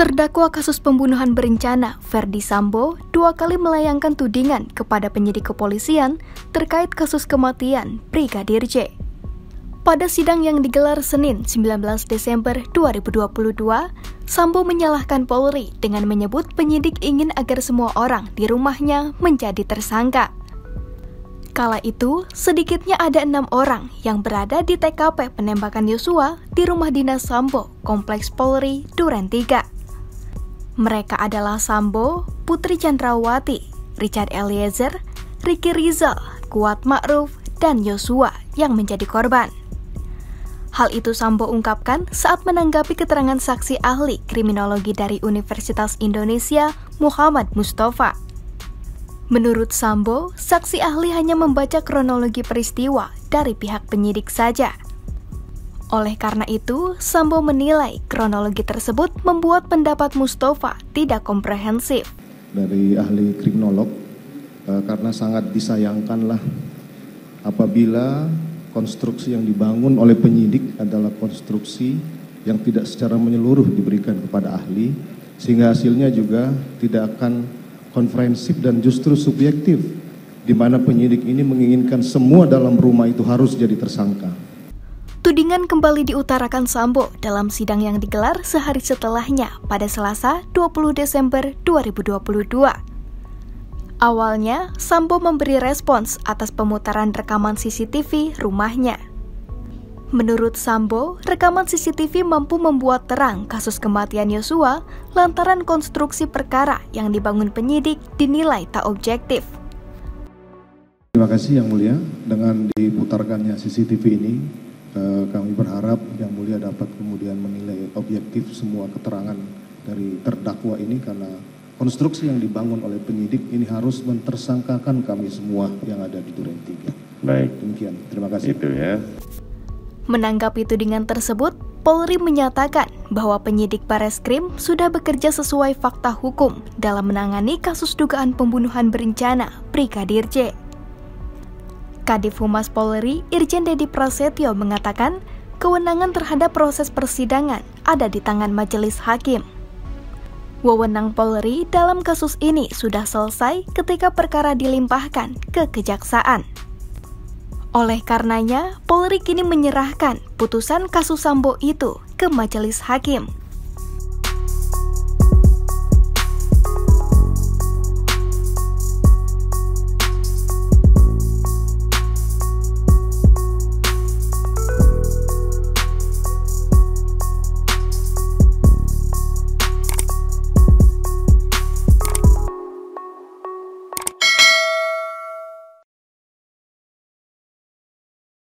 Terdakwa kasus pembunuhan berencana Verdi Sambo dua kali melayangkan tudingan kepada penyidik kepolisian terkait kasus kematian Brigadir J. Pada sidang yang digelar Senin 19 Desember 2022, Sambo menyalahkan Polri dengan menyebut penyidik ingin agar semua orang di rumahnya menjadi tersangka. Kala itu, sedikitnya ada enam orang yang berada di TKP penembakan Yosua di rumah dinas Sambo, Kompleks Polri, Duren 3. Mereka adalah Sambo, Putri Chandrawati, Richard Eliezer, Ricky Rizal, Kuat Ma'ruf, dan Yosua yang menjadi korban. Hal itu Sambo ungkapkan saat menanggapi keterangan saksi ahli kriminologi dari Universitas Indonesia, Muhammad Mustafa. Menurut Sambo, saksi ahli hanya membaca kronologi peristiwa dari pihak penyidik saja. Oleh karena itu, Sambo menilai kronologi tersebut membuat pendapat Mustafa tidak komprehensif. Dari ahli kriminolog, eh, karena sangat disayangkanlah apabila konstruksi yang dibangun oleh penyidik adalah konstruksi yang tidak secara menyeluruh diberikan kepada ahli, sehingga hasilnya juga tidak akan konferensif dan justru subjektif di mana penyidik ini menginginkan semua dalam rumah itu harus jadi tersangka. Tudingan kembali diutarakan Sambo dalam sidang yang digelar sehari setelahnya pada Selasa 20 Desember 2022. Awalnya, Sambo memberi respons atas pemutaran rekaman CCTV rumahnya. Menurut Sambo, rekaman CCTV mampu membuat terang kasus kematian Yosua lantaran konstruksi perkara yang dibangun penyidik dinilai tak objektif. Terima kasih Yang Mulia, dengan diputarkannya CCTV ini, kami berharap Yang Mulia dapat kemudian menilai objektif semua keterangan dari terdakwa ini karena konstruksi yang dibangun oleh penyidik ini harus mentersangkakan kami semua yang ada di Duren 3. Baik. Demikian, terima kasih. Itu ya. Menanggapi tudingan tersebut, Polri menyatakan bahwa penyidik Bareskrim sudah bekerja sesuai fakta hukum dalam menangani kasus dugaan pembunuhan berencana Brigadir J. Kadif Humas Polri Irjen Dedi Prasetyo mengatakan kewenangan terhadap proses persidangan ada di tangan majelis hakim. Wewenang Polri dalam kasus ini sudah selesai ketika perkara dilimpahkan ke kejaksaan. Oleh karenanya, Polri kini menyerahkan putusan kasus Sambo itu ke majelis hakim